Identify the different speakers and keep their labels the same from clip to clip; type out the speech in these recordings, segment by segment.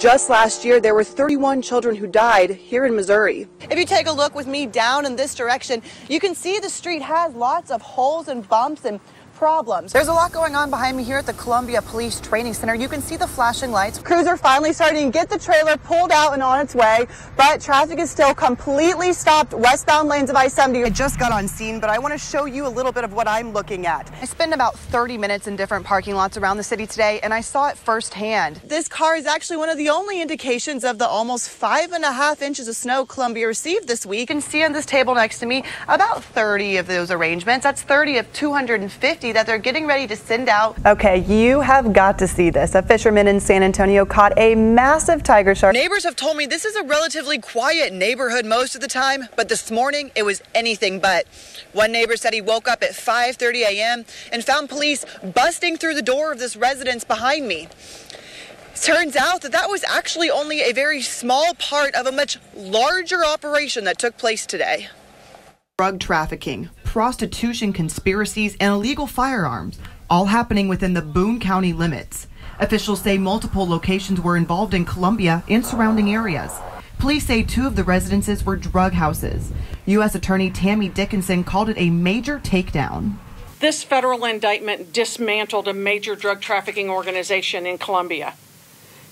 Speaker 1: Just last year, there were 31 children who died here in Missouri.
Speaker 2: If you take a look with me down in this direction, you can see the street has lots of holes and bumps and problems. There's a lot going on behind me here at the Columbia Police Training Center. You can see the flashing lights.
Speaker 1: Crews are finally starting to get the trailer pulled out and on its way, but traffic is still completely stopped westbound lanes of I-70. I just got on scene, but I want to show you a little bit of what I'm looking at. I spent about 30 minutes in different parking lots around the city today, and I saw it firsthand. This car is actually one of the only indications of the almost five and a half inches of snow Columbia received this week. You can see on this table next to me about 30 of those arrangements. That's 30 of 250 that they're getting ready to send out. Okay, you have got to see this. A fisherman in San Antonio caught a massive tiger shark. Neighbors have told me this is a relatively quiet neighborhood most of the time, but this morning it was anything but. One neighbor said he woke up at 5:30 a.m. and found police busting through the door of this residence behind me. Turns out that that was actually only a very small part of a much larger operation that took place today. Drug trafficking, prostitution conspiracies, and illegal firearms, all happening within the Boone County limits. Officials say multiple locations were involved in Columbia and surrounding areas. Police say two of the residences were drug houses. U.S. Attorney Tammy Dickinson called it a major takedown.
Speaker 3: This federal indictment dismantled a major drug trafficking organization in Columbia.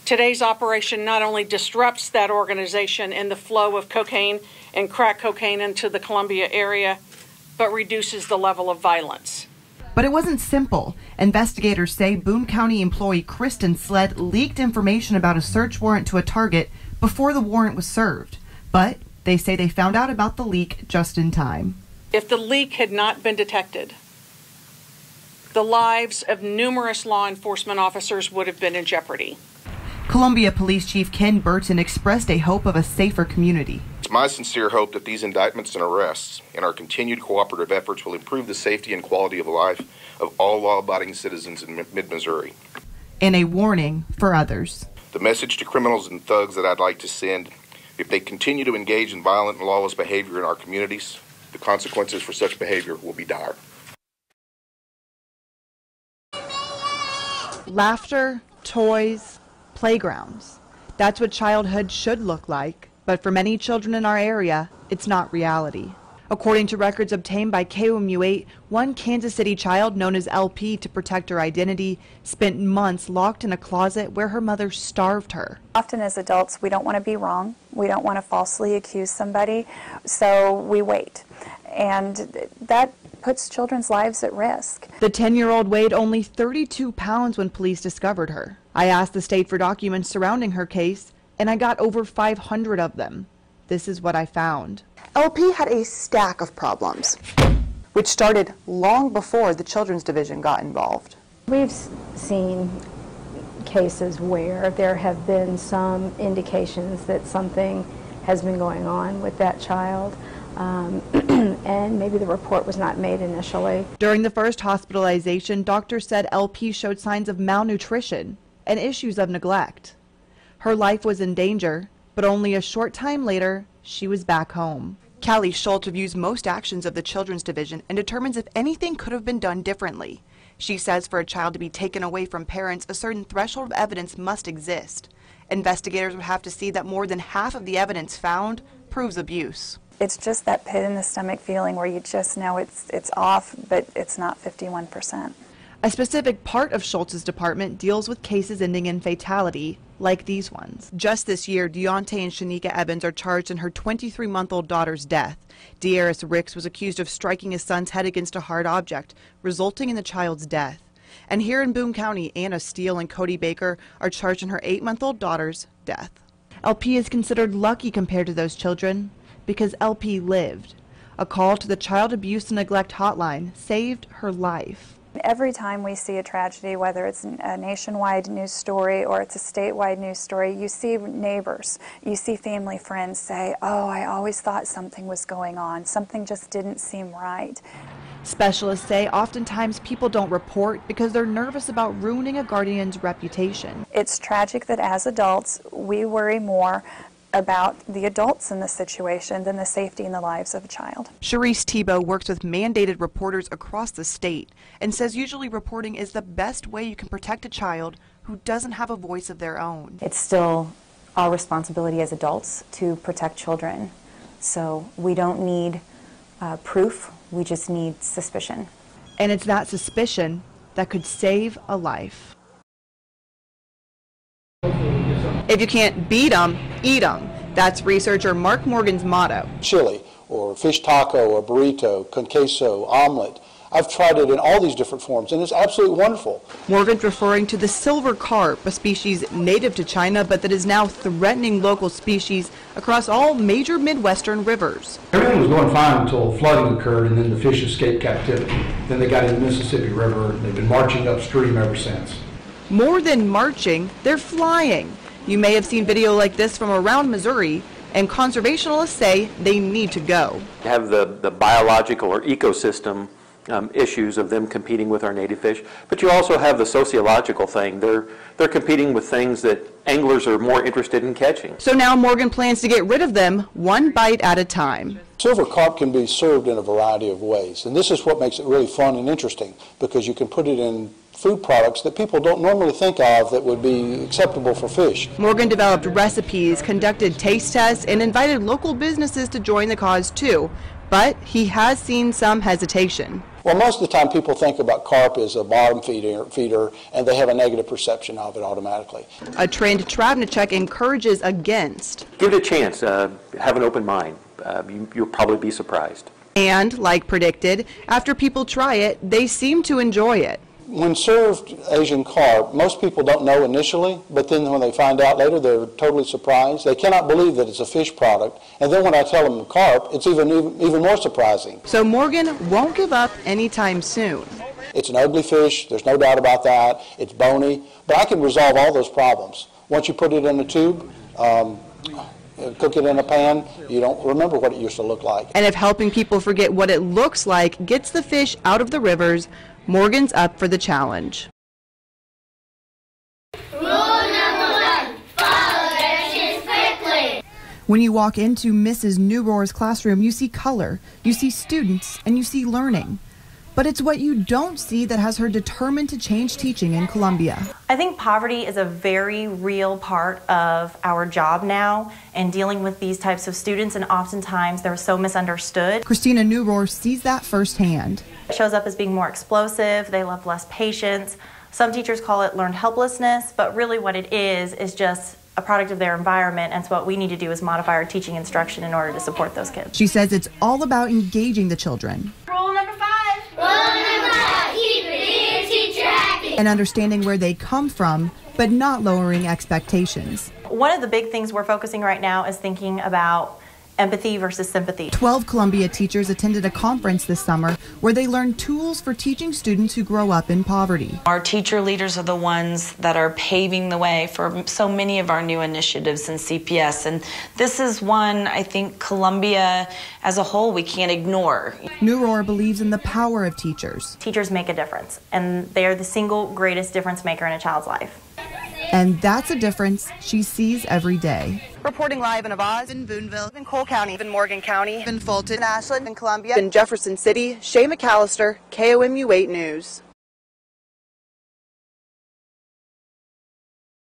Speaker 3: Today's operation not only disrupts that organization and the flow of cocaine and crack cocaine into the Columbia area, but reduces the level of violence.
Speaker 1: But it wasn't simple. Investigators say Boone County employee Kristen Sled leaked information about a search warrant to a target before the warrant was served. But they say they found out about the leak just in time.
Speaker 3: If the leak had not been detected, the lives of numerous law enforcement officers would have been in jeopardy.
Speaker 1: Columbia Police Chief Ken Burton expressed a hope of a safer community.
Speaker 4: It's my sincere hope that these indictments and arrests and our continued cooperative efforts will improve the safety and quality of life of all law abiding citizens in mid Missouri.
Speaker 1: And a warning for others.
Speaker 4: The message to criminals and thugs that I'd like to send if they continue to engage in violent and lawless behavior in our communities, the consequences for such behavior will be dire.
Speaker 1: Laughter, toys, playgrounds. That's what childhood should look like, but for many children in our area, it's not reality. According to records obtained by KOMU 8, one Kansas City child known as LP to protect her identity spent months locked in a closet where her mother starved her.
Speaker 5: Often as adults, we don't want to be wrong. We don't want to falsely accuse somebody, so we wait. And that puts children's lives at risk.
Speaker 1: The 10-year-old weighed only 32 pounds when police discovered her. I asked the state for documents surrounding her case, and I got over 500 of them. This is what I found. LP had a stack of problems, which started long before the Children's Division got involved.
Speaker 6: We've seen cases where there have been some indications that something has been going on with that child um, and maybe the report was not made initially.
Speaker 1: During the first hospitalization, doctors said LP showed signs of malnutrition and issues of neglect. Her life was in danger, but only a short time later, she was back home. Callie Schultz reviews most actions of the Children's Division and determines if anything could have been done differently. She says for a child to be taken away from parents, a certain threshold of evidence must exist. Investigators would have to see that more than half of the evidence found proves abuse
Speaker 5: it's just that pit in the stomach feeling where you just know it's it's off, but it's not 51%.
Speaker 1: A specific part of Schultz's department deals with cases ending in fatality, like these ones. Just this year, Deontay and Shanika Evans are charged in her 23-month-old daughter's death. Dearis Ricks was accused of striking his son's head against a hard object, resulting in the child's death. And here in Boone County, Anna Steele and Cody Baker are charged in her eight-month-old daughter's death. LP is considered lucky compared to those children because LP lived. A call to the Child Abuse and Neglect Hotline saved her life.
Speaker 5: Every time we see a tragedy, whether it's a nationwide news story or it's a statewide news story, you see neighbors, you see family friends say, oh, I always thought something was going on. Something just didn't seem right.
Speaker 1: Specialists say oftentimes people don't report because they're nervous about ruining a guardian's reputation.
Speaker 5: It's tragic that as adults we worry more about the adults in the situation than the safety and the lives of a child.
Speaker 1: Charisse Tebow works with mandated reporters across the state and says usually reporting is the best way you can protect a child who doesn't have a voice of their own.
Speaker 7: It's still our responsibility as adults to protect children. So we don't need uh, proof, we just need suspicion.
Speaker 1: And it's that suspicion that could save a life. If you can't beat them, eat them. That's researcher Mark Morgan's motto.
Speaker 8: Chili, or fish taco, or burrito, con queso, omelet. I've tried it in all these different forms, and it's absolutely wonderful.
Speaker 1: Morgan's referring to the silver carp, a species native to China, but that is now threatening local species across all major Midwestern rivers.
Speaker 9: Everything was going fine until flooding occurred, and then the fish escaped captivity. Then they got in the Mississippi River, and they've been marching upstream ever since.
Speaker 1: More than marching, they're flying. You may have seen video like this from around Missouri, and conservationists say they need to go.
Speaker 10: Have the, the biological or ecosystem um, issues of them competing with our native fish, but you also have the sociological thing. They're, they're competing with things that anglers are more interested in catching.
Speaker 1: So now Morgan plans to get rid of them one bite at a time.
Speaker 8: Silver carp can be served in a variety of ways, and this is what makes it really fun and interesting because you can put it in food products that people don't normally think of that would be acceptable for fish.
Speaker 1: Morgan developed recipes, conducted taste tests, and invited local businesses to join the cause too. But he has seen some hesitation.
Speaker 8: Well, most of the time people think about carp as a bottom feeder, feeder and they have a negative perception of it automatically.
Speaker 1: A trend Travnicek encourages against.
Speaker 10: Give it a chance. Uh, have an open mind. Uh, you, you'll probably be surprised.
Speaker 1: And, like predicted, after people try it, they seem to enjoy it.
Speaker 8: When served Asian carp, most people don't know initially, but then when they find out later, they're totally surprised. They cannot believe that it's a fish product. And then when I tell them carp, it's even, even more surprising.
Speaker 1: So Morgan won't give up anytime soon.
Speaker 8: It's an ugly fish, there's no doubt about that. It's bony, but I can resolve all those problems. Once you put it in a tube, um, cook it in a pan, you don't remember what it used to look like.
Speaker 1: And if helping people forget what it looks like gets the fish out of the rivers, Morgan's up for the challenge.
Speaker 11: Rule number one, follow directions quickly.
Speaker 1: When you walk into Mrs. Newrohr's classroom, you see color, you see students, and you see learning. But it's what you don't see that has her determined to change teaching in Columbia.
Speaker 12: I think poverty is a very real part of our job now and dealing with these types of students, and oftentimes they're so misunderstood.
Speaker 1: Christina Newrohr sees that firsthand.
Speaker 12: It shows up as being more explosive, they love less patience. Some teachers call it learned helplessness, but really what it is is just a product of their environment, and so what we need to do is modify our teaching instruction in order to support those kids.
Speaker 1: She says it's all about engaging the children.
Speaker 11: Rule number five. Rule number five. Keep your teacher happy.
Speaker 1: And understanding where they come from, but not lowering expectations.
Speaker 12: One of the big things we're focusing right now is thinking about empathy versus sympathy.
Speaker 1: 12 Columbia teachers attended a conference this summer where they learned tools for teaching students who grow up in poverty.
Speaker 13: Our teacher leaders are the ones that are paving the way for so many of our new initiatives in CPS. And this is one I think Columbia as a whole we can't ignore.
Speaker 1: Newrohr believes in the power of teachers.
Speaker 12: Teachers make a difference, and they are the single greatest difference maker in a child's life.
Speaker 1: And that's a difference she sees every day.
Speaker 2: Reporting live in Auxvasse, in Boonville, in Cole County, in Morgan County, in Fulton, in Ashland, in Columbia, in Jefferson City, Shay McAlister, KOMU 8 News.